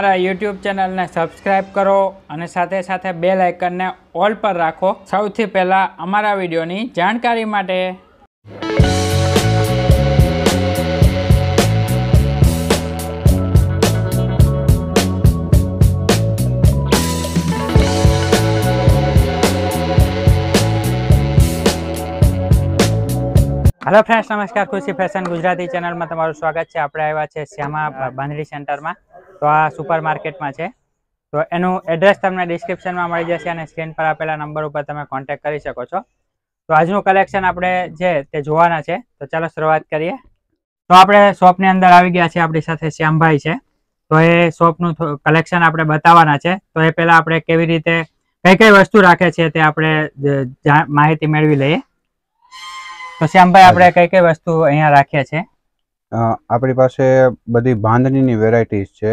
અમારા યુટ્યુબ ચેનલને સબસ્ક્રાઇબ કરો અને સાથે સાથે બે લાઇકનને ઓલ પર રાખો. સૌથી પહેલાં અમારા વિડીયોની જાણકારી માટે હેલો ફ્રેન્ડ્સ નમસ્કાર. ખુશી ફેશન ગુજરાતી ચેનલમાં તમારું સ્વાગત છે. આપણે આવ્યા છે શ્યામા બાંધણી સેન્ટરમાં તો આ સુપર માર્કેટમાં છે. તો એનું એડ્રેસ તમને ડિસ્ક્રિપ્શનમાં મળી જશે અને સ્ક્રીન પર આપેલા નંબર ઉપર તમે કોન્ટેક્ટ કરી શકો છો. તો આજનું કલેક્શન આપણે જે તે જોવાના છે, તો ચાલો શરૂઆત કરીએ. તો આપણે શોપની અંદર આવી ગયા છે આપણી સાથે શ્યામભાઈ છે. તો એ શોપનું કલેક્શન આપણે બતાવવાના છે. તો એ પહેલાં આપણે કેવી રીતે, કઈ કઈ વસ્તુ રાખે છે તે આપણે માહિતી મેળવી લઈએ. તો શ્યામભાઈ, આપણે કઈ કઈ વસ્તુ અહીંયા રાખીએ છીએ? આપણી પાસે બધી બાંધણીની વેરાયટીઝ છે.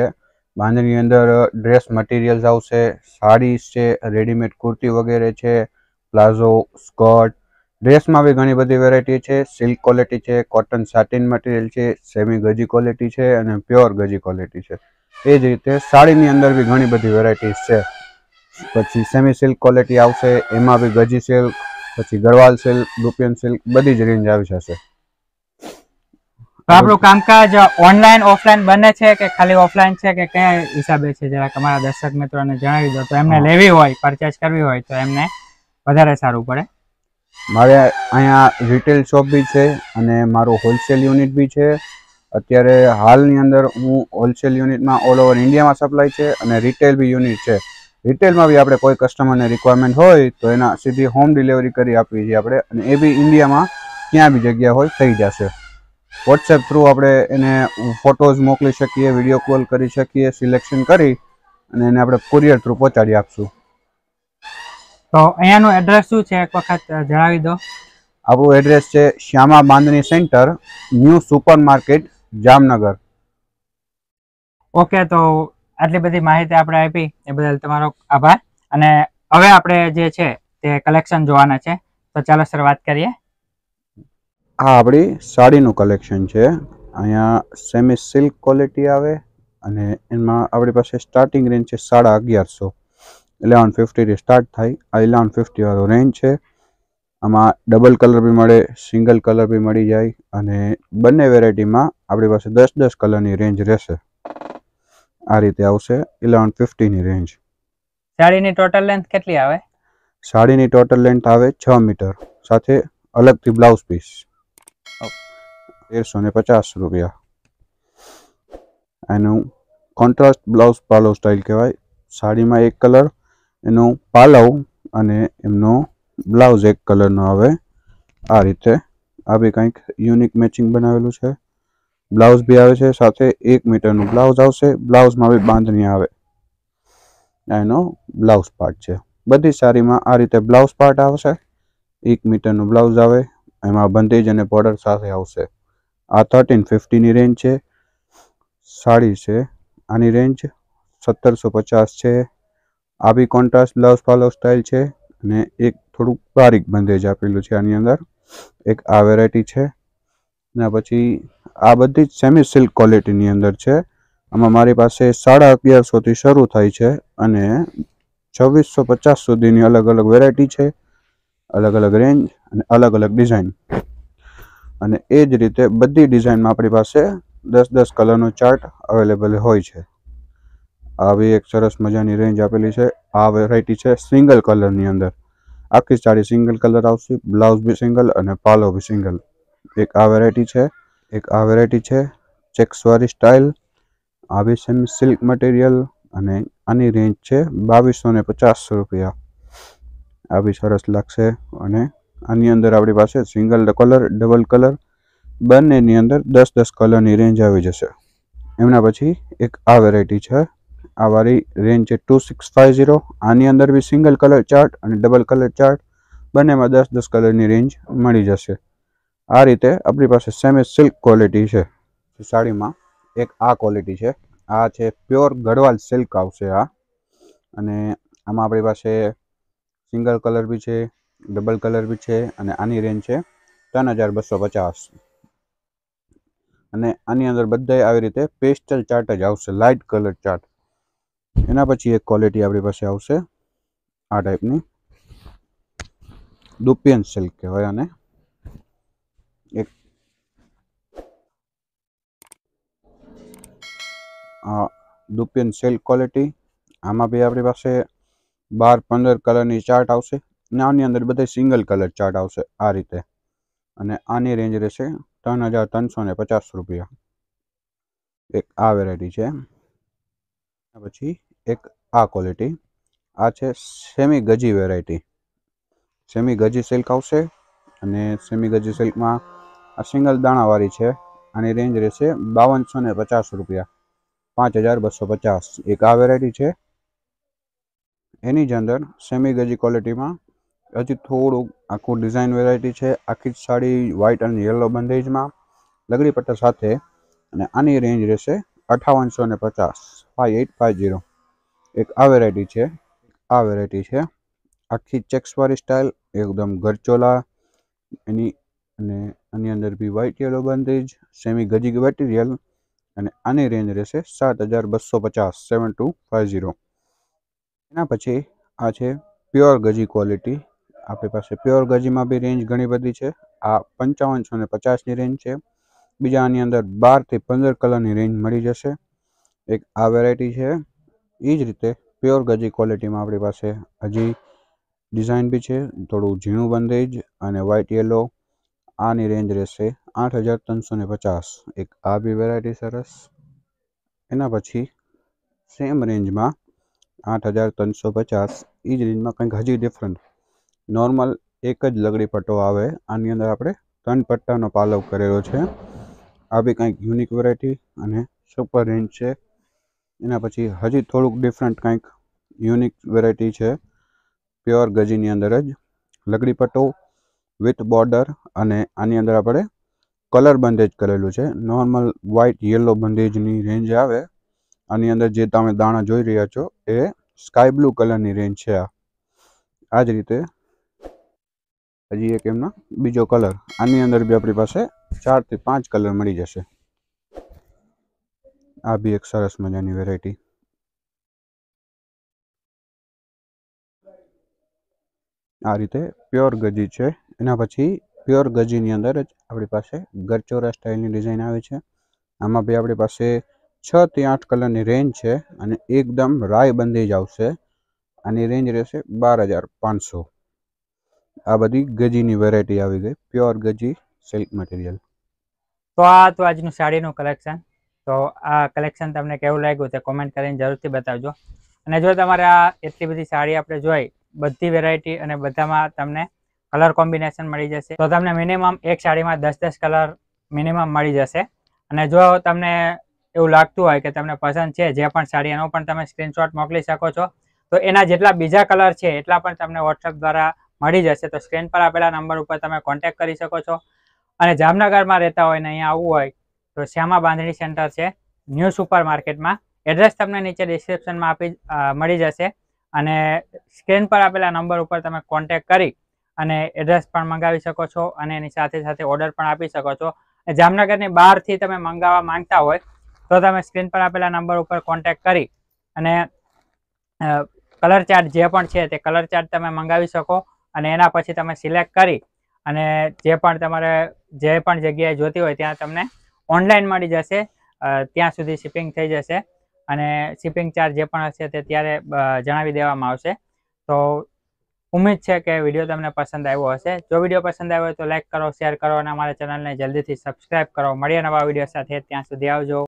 બાંધણીની અંદર ડ્રેસ મટીરિયલ્સ આવશે સાડીઝ છે રેડીમેડ કુર્તી વગેરે છે, પ્લાઝો, સ્કર્ટ. ડ્રેસમાં બી ઘણી બધી વેરાયટી છે. સિલ્ક ક્વોલિટી છે કોટન સાટિન મટીરિયલ છે સેમી ગજી ક્વોલિટી છે અને પ્યોર ગજી ક્વોલિટી છે. એ જ રીતે સાડીની અંદર બી ઘણી બધી વેરાયટીઝ છે. પછી સેમી સિલ્ક ક્વોલિટી આવશે, એમાં બી ગજી સિલ્ક પછી ગરવાલ સિલ્ક રૂપિયન સિલ્ક બધી જ રેન્જ આવી જશે. તો આપણું કામકાજ ઓનલાઈન ઓફલાઈન બને છે કે ખાલી ઓફલાઈન છે કે કયા હિસાબે છે? જરાક અમારા દર્શક મિત્રોને જણાવી દો. તો એમને લેવી હોય પરચેસ કરવી હોય તો એમને વધારે સારું પડે. મારે અહીંયા રિટેલ શોપ બી છે અને મારું હોલસેલ યુનિટ બી છે. અત્યારે હાલની અંદર હું હોલસેલ યુનિટમાં ઓલ ઓવર ઇન્ડિયામાં સપ્લાય છે અને રિટેલ બી યુનિટ છે. રિટેલમાં બી આપણે કોઈ કસ્ટમરને રિક્વાયરમેન્ટ હોય તો એના સીધી હોમ ડિલિવરી કરી આપવી છે આપણે અને એ બી ઇન્ડિયામાં ક્યાં બી જગ્યા હોય થઈ જશે. વોટ્સએપ થ્રુ આપણે એને ફોટોઝ મોકલી શકીએ વીડિયો કોલ કરી શકીએ સિલેક્શન કરી અને એને આપણે કુરિયર થ્રુ પહોંચાડી આપશું. તો અહીંયાનું એડ્રેસ શું છે? એક વખત જણાવી દો. આપણું એડ્રેસ છે Shyama Bandhani centre new supermarket Jamnagar. Okay તો આટલી બધી માહિતી આપણે આપી. એ બદલ તમારો આભાર. અને હવે આપણે જે છે તે કલેક્શન જોવાના છે. તો ચાલો શરૂઆત કરીએ. આ આપણી સાડીનું કલેક્શન છે. અહીંયા સેમી સિલ્ક ક્વોલિટી આવે અને એમાં આપણી પાસે સ્ટાર્ટિંગ રેન્જ છે સાડા અગિયારસો. ઇલેવન ફિફ્ટીથી સ્ટાર્ટ થાય. આ ઇલેવન ફિફ્ટીવાળો રેન્જ છે. આમાં ડબલ કલર બી મળે સિંગલ કલર બી મળી જાય અને બંને વેરાયટીમાં આપણી પાસે દસ દસ કલરની રેન્જ રહેશે. આ રીતે આવશે ઇલેવન ફિફ્ટીની રેન્જ સાડીની ટોટલ લેન્થ કેટલી આવે? સાડીની ટોટલ લેન્થ આવે છ મીટર. સાથે અલગથી બ્લાઉઝ પીસ તેરસો ને પચાસ રૂપિયા. એનું કોન્ટ્રાસ્ટ બ્લાઉઝ પાલવ સ્ટાઇલ કહેવાય. સાડીમાં એક કલર એનું પાલવ અને એમનો બ્લાઉઝ એક કલરનો આવે. આ રીતે આ બી કંઈક યુનિક મેચિંગ બનાવેલું છે. બ્લાઉઝ બી આવે છે, સાથે એક મીટરનું બ્લાઉઝ આવશે. બ્લાઉઝમાં બી બાંધણી આવે. એનો બ્લાઉઝ પાર્ટ છે. બધી સાડીમાં આ રીતે બ્લાઉઝ પાર્ટ આવશે. એક મીટરનું બ્લાઉઝ આવે. એમાં બંધેજ અને બોર્ડર સાથે આવશે. આ થર્ટીન ફિફ્ટીની રેન્જ છે, સાડી છે, આની રેન્જ સત્તરસો પચાસ છે. આ બી કોન્ટ્રાસ્ટ બ્લાઉઝ ફાલવ સ્ટાઇલ છે અને એક થોડુંક બારીક બંધેજ આપેલું છે આની અંદર. એક આ વેરાયટી છે. ને પછી આ બધી જ સેમી સિલ્ક ક્વોલિટીની અંદર છે. આમાં મારી પાસે સાડા અગિયારસોથી શરૂ થાય છે અને છવ્વીસો પચાસ સુધીની અલગ અલગ વેરાયટી છે. અલગ અલગ રેન્જ અને અલગ અલગ ડિઝાઇન અને એ જ રીતે બધી ડિઝાઇનમાં આપણી પાસે દસ દસ કલરનો ચાર્ટ અવેલેબલ હોય છે. આવી એક સરસ મજાની રેન્જ આપેલી છે. આ વેરાયટી છે સિંગલ કલરની અંદર. આખી સાડી સિંગલ કલર આવશે બ્લાઉઝ બી સિંગલ અને પાલો બી સિંગલ એક આ વેરાયટી છે, એક આ વેરાયટી છે ચેક્સવાળી સ્ટાઇલ આ બી સેમ સિલ્ક મટીરિયલ અને આની રેન્જ છે બાવીસો ને પચાસ રૂપિયા. આ બી સરસ લાગશે અને આની અંદર આપણી પાસે સિંગલ કલર ડબલ કલર બંનેની અંદર દસ દસ કલરની રેન્જ આવી જશે. એમના પછી એક આ વેરાયટી છે. આ વાળી રેન્જ છે ટુ સિક્સ ફાઇવ ઝીરો આની અંદર બી સિંગલ કલર ચાર્ટ અને ડબલ કલર ચાર્ટ બંનેમાં દસ દસ કલરની રેન્જ મળી જશે. આ રીતે આપણી પાસે સેમી સિલ્ક ક્વોલિટી છે. સાડીમાં એક આ ક્વોલિટી છે. આ છે પ્યોર ગઢવાલ સિલ્ક આવશે આ. અને આમાં આપણી પાસે સિંગલ કલર બી છે. ડબલ કલર બી છે અને આની રેન્જ છે ત્રણ હજાર બસો પચાસ. અને આની અંદર બધાય આવી રીતે પેસ્ટલ ચાર્ટ જ આવશે લાઇટ કલર ચાર્ટ એના પછી એક ક્વોલિટી આપણી પાસે આવશે, આ ટાઈપની દુપિયન સિલ્ક કહેવાય અને એક. દુપિયન સિલ્ક ક્વોલિટી આમાં બી આપણી પાસે બાર પંદર કલરની ચાર્ટ આવશે. અને આની અંદર બધા સિંગલ કલર ચાર્ટ આવશે આ રીતે. અને આની રેન્જ રહેશે ત્રણ હજાર ત્રણસો ને પચાસ રૂપિયા. એક આ વેરાયટી છે. પછી એક આ ક્વોલિટી આ છે સેમી ગજી વેરાયટી સેમી ગજી સિલ્ક આવશે અને સેમી ગજી સિલ્કમાં આ સિંગલ દાણાવાળી છે. આની રેન્જ રહેશે બાવનસો ને પચાસ રૂપિયા. પાંચ હજાર બસો પચાસ. એક આ વેરાયટી છે. એની જ અંદર સેમી ગજી ક્વોલિટીમાં હજી થોડુંક આખું ડિઝાઇન વેરાયટી છે. આખી સાડી વ્હાઇટ અને યલો બંધેજમાં લગડી પટ્ટા સાથે. અને આની રેન્જ રહેશે અઠાવનસો ને પચાસ ફાઇવ એટ ફાઇવ ઝીરો એક આ વેરાયટી છે. આ વેરાયટી છે. આખી ચેક્સવાળી સ્ટાઇલ એકદમ ગરચોલા એની અને આની અંદર બી વ્હાઇટ યલો બંધેજ સેમી ગજી મટીરિયલ અને આની રેન્જ રહેશે સાત હજાર બસો પચાસ સેવન ટુ ફાઇવ ઝીરો એના પછી આ છે પ્યોર ગજી ક્વોલિટી આપણી પાસે પ્યોર ગજીમાં બી રેન્જ ઘણી બધી છે. આ પંચાવનસો ને પચાસની રેન્જ છે. બીજા આની અંદર બારથી પંદર કલરની રેન્જ મળી જશે. એક આ વેરાયટી છે. એ જ રીતે પ્યોર ગજી ક્વોલિટીમાં આપણી પાસે હજી ડિઝાઇન બી છે. થોડું ઝીણું બંધેજ અને વ્હાઇટ યલો આની રેન્જ રહેશે આઠ હજાર ત્રણસો ને પચાસ. એક આ બી વેરાયટી સરસ. એના પછી સેમ રેન્જમાં આઠ હજાર ત્રણસો પચાસ. એ જ રેન્જમાં કંઈક હજી ડિફરન્ટ નોર્મલ એક જ લગડી પટ્ટો આવે. આની અંદર આપણે ત્રણ પટ્ટાનો પાલવ કરેલો છે. આ બી કંઈક યુનિક વેરાયટી અને સુપર રેન્જ છે. એના પછી હજી થોડુંક ડિફરન્ટ કંઈક યુનિક વેરાયટી છે. પ્યોર ગજીની અંદર જ લગડી પટ્ટો વિથ બોર્ડર અને આની અંદર આપણે કલર બંધેજ કરેલું છે. નોર્મલ વ્હાઇટ યલો બંધેજની રેન્જ આવે. આની અંદર જે તમે દાણા જોઈ રહ્યા છો એ સ્કાય બ્લુ કલરની રેન્જ છે આ. આ જ રીતે હજી એક એમનો બીજો કલર. આની અંદર બી આપણી પાસે ચારથી પાંચ કલર મળી જશે. આ બી એક સરસ મજાની વેરાયટી આ રીતે પ્યોર ગજી છે. એના પછી પ્યોર ગજીની અંદર જ આપણી પાસે ગરચોરા સ્ટાઇલની ડિઝાઇન આવે છે. આમાં બી આપણી પાસે છ થી આઠ કલરની રેન્જ છે અને એકદમ રાય બંધી જ આવશે. આની રેન્જ રહેશે બાર હજાર પાંચસો. આ બધી ગજીની વેરાયટી આવી ગઈ. પ્યોર ગજી સિલ્ક મટીરિયલ તો આ તો આજનું સાડીનું કલેક્શન તો આ કલેક્શન તમને કેવું લાગ્યું તે કોમેન્ટ કરીને જરૂરથી બતાવજો. અને જો તમારે આ એટલી બધી સાડી આપણે જોઈ, બધી વેરાયટી અને બધામાં તમને કલર કોમ્બિનેશન મળી જશે. તો તમને મિનિમમ એક સાડીમાં દસ દસ કલર મિનિમમ મળી જશે. અને જો તમને એવું લાગતું હોય કે તમને પસંદ છે જે પણ સાડી, એનો પણ તમે સ્ક્રીનશોટ મોકલી શકો છો. તો એના જેટલા બીજા કલર છે એટલા પણ તમને વોટ્સઅપ દ્વારા મળી જશે તો સ્ક્રીન પર આપેલા નંબર ઉપર તમે કોન્ટેક્ટ કરી શકો છો. અને જામનગરમાં રહેતા હોય ને અહીંયા આવવું હોય તો શ્યામા બાંધણી સેન્ટર છે. ન્યૂ સુપર માર્કેટમાં. એડ્રેસ તમને નીચે ડિસ્ક્રિપ્શનમાં આપી મળી જશે. અને સ્ક્રીન પર આપેલા નંબર ઉપર તમે કોન્ટેક્ટ કરી અને એડ્રેસ પણ મંગાવી શકો છો અને એની સાથે સાથે ઓર્ડર પણ આપી શકો છો. જામનગરની બહારથી તમે મંગાવવા માંગતા હોય તો તમે સ્ક્રીન પર આપેલા નંબર ઉપર કોન્ટેક્ટ કરી અને કલર ચાર્ટ જે પણ છે તે કલર ચાર્ટ તમે મંગાવી શકો. અને એના પછી તમે સિલેક્ટ કરી અને જે પણ તમારે જે પણ જગ્યાએ જોતી હોય ત્યાં તમને ઓનલાઈન મળી જશે. ત્યાં સુધી શિપિંગ થઈ જશે અને શિપિંગ ચાર્જ જે પણ હશે તે ત્યારે જણાવી દેવામાં આવશે. તો ઉમ્મીદ છે કે વીડિયો તમને પસંદ આવ્યો હશે. જો વીડિયો પસંદ આવ્યો તો લાઈક કરો શેર કરો અને અમારા ચેનલને જલ્દીથી સબસ્ક્રાઈબ કરો. મળીએ નવા વીડિયો સાથે. ત્યાં સુધી આવજો.